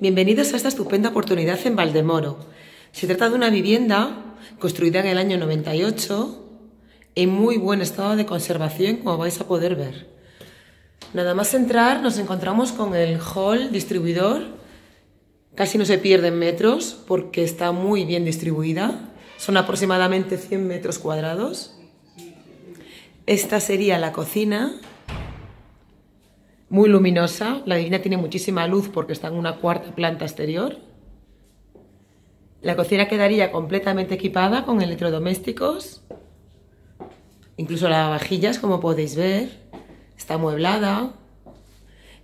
Bienvenidos a esta estupenda oportunidad en Valdemoro. Se trata de una vivienda construida en el año 98 en muy buen estado de conservación, como vais a poder ver. Nada más entrar nos encontramos con el hall distribuidor. Casi no se pierden metros porque está muy bien distribuida. Son aproximadamente 100 metros cuadrados. Esta sería la cocina muy luminosa. La divina tiene muchísima luz porque está en una cuarta planta exterior. La cocina quedaría completamente equipada con electrodomésticos, incluso lavavajillas, como podéis ver. Está amueblada.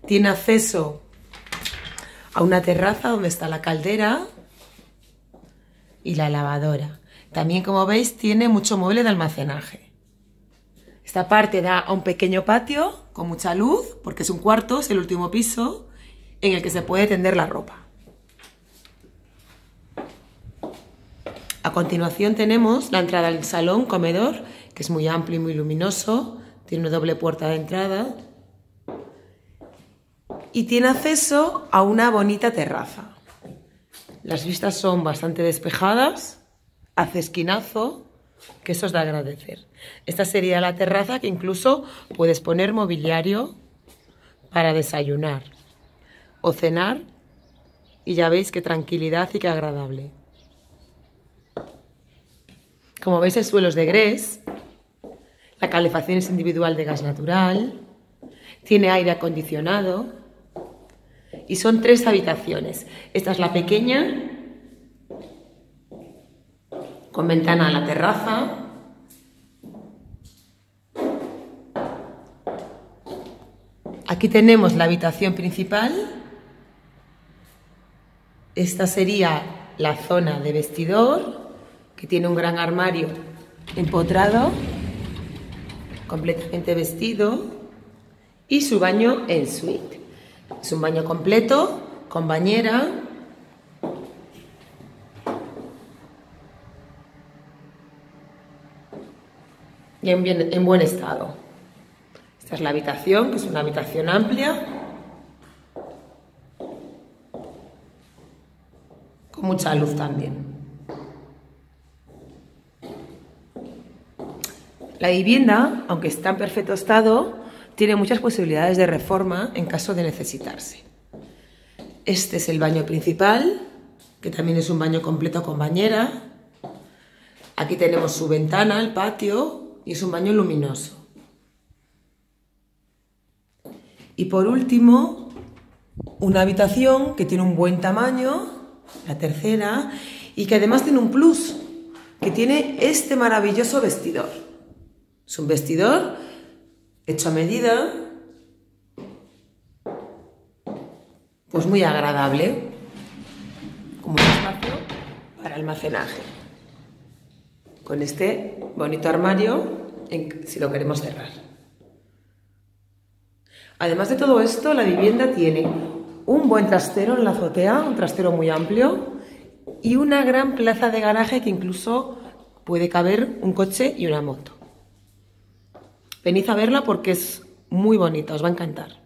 Tiene acceso a una terraza donde está la caldera y la lavadora. También, como veis, tiene mucho mueble de almacenaje. Esta parte da a un pequeño patio con mucha luz, porque es un cuarto, es el último piso, en el que se puede tender la ropa. A continuación tenemos la entrada al salón comedor, que es muy amplio y muy luminoso, tiene una doble puerta de entrada y tiene acceso a una bonita terraza. Las vistas son bastante despejadas, hace esquinazo que eso es de agradecer. Esta sería la terraza que incluso puedes poner mobiliario para desayunar o cenar y ya veis qué tranquilidad y qué agradable. Como veis el suelo es de grés, la calefacción es individual de gas natural, tiene aire acondicionado y son tres habitaciones. Esta es la pequeña con ventana a la terraza. Aquí tenemos la habitación principal. Esta sería la zona de vestidor, que tiene un gran armario empotrado, completamente vestido, y su baño en suite. Es un baño completo, con bañera, en, buen estado. Esta es la habitación, que es una habitación amplia, con mucha luz también. La vivienda, aunque está en perfecto estado, tiene muchas posibilidades de reforma en caso de necesitarse. Este es el baño principal, que también es un baño completo con bañera. Aquí tenemos su ventana, el patio, y es un baño luminoso. Y por último, una habitación que tiene un buen tamaño, la tercera, y que además tiene un plus, que tiene este maravilloso vestidor. Es un vestidor hecho a medida, pues muy agradable, como un espacio para almacenaje con este bonito armario si lo queremos cerrar. Además de todo esto, la vivienda tiene un buen trastero en la azotea, un trastero muy amplio y una gran plaza de garaje que incluso puede caber un coche y una moto. Venid a verla porque es muy bonita, os va a encantar.